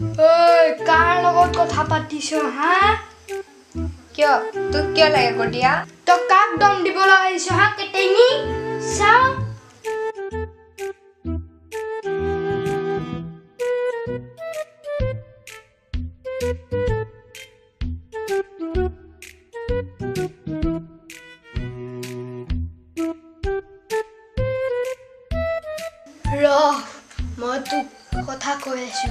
ঐ কাৰ লগত কথা পাতিছ হা? কিয়? তোক কিয় লাগে কটীয়া? তই কাক দম দিবলৈ আহিছ হা কেটেঙি? চাওঁ। ৰহ মই তোক কথা কৈ আছো।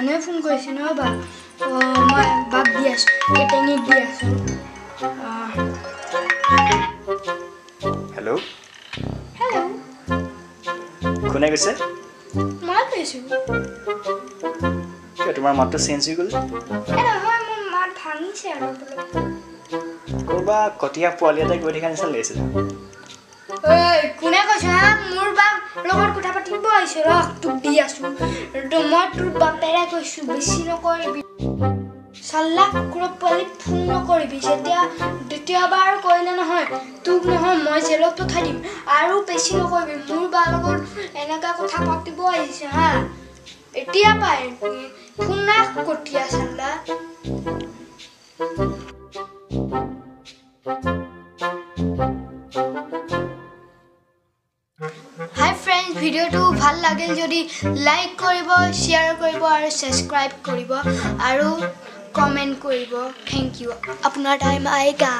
জানে ফোন কৰিছে ন বা? অ' মই বাক দি আছোঁ কেটেঙিক দি আছোঁ। অ' হেল্ল' হেল্ল' কোনে কৈছে? মই কৈছোঁ। কিয় তোমাৰ মাতটো চেঞ্জ হৈ গ'ল? এই নহয় মোৰ মাত ভাঙিছে আৰু অলপ ক'ৰবা কটীয়া পোৱালি এটাই গৈ থকা নিচিনা লাগিছে কোনে কৈছে? মোৰ বাপ লগত কথা পাতিব আহিছে ৰহ তোক দি আছোঁ। মই তোৰ বাপেৰে কৈছোঁ বেছি নকৰিবি। চাল্লা কুকুৰ পোৱালি ফোন নকৰিবি। যেতিয়া দ্বিতীয়বাৰ কৰিলে নহয় তোক নহয় মই জেলত পঠাই দিম। আৰু বেছি নকৰিবি। মোৰ বাৰ লগত এনেকুৱা কথা পাতিব আহিছে হা। এতিয়া পাই ফোন নাই কটীয়া ভিডিঅ'টো ভাল লাগিল যদি লাইক কৰিব শ্বেয়াৰ কৰিব আৰু ছাবস্ক্ৰাইব কৰিব আৰু কমেণ্ট কৰিব। থেংক ইউ আপোনাৰ টাইম আয়েগা